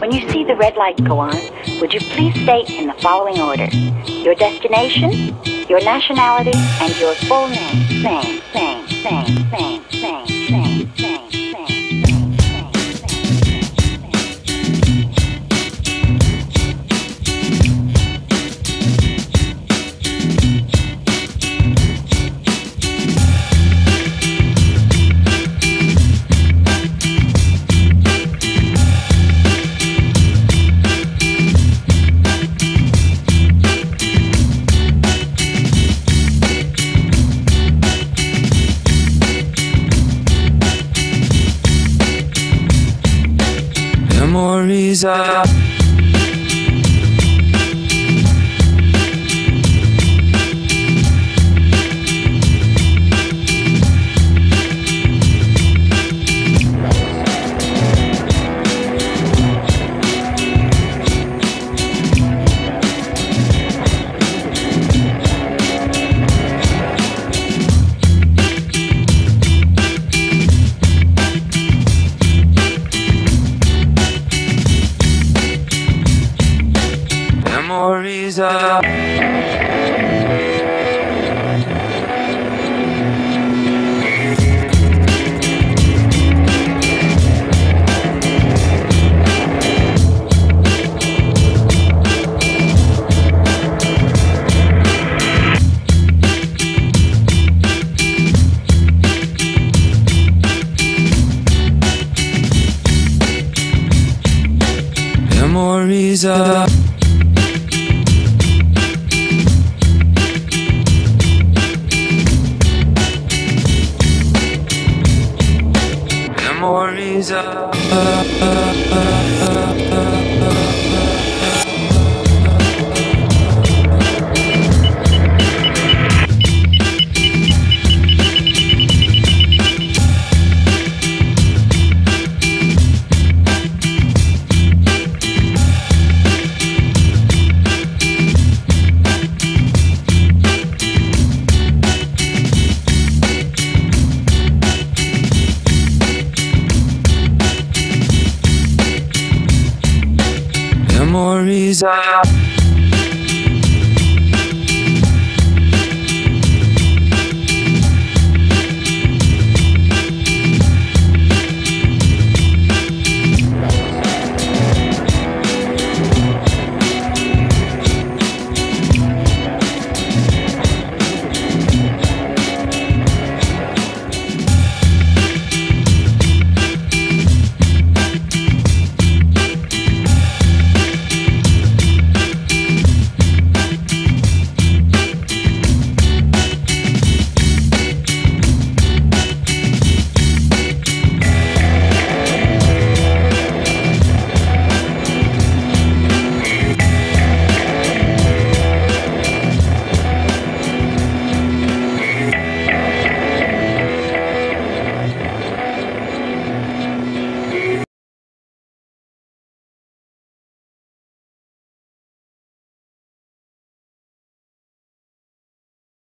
When you see the red light go on, would you please state in the following order your destination, your nationality, and your full name? Name, name, name, name, memories memories are memories are memories memories are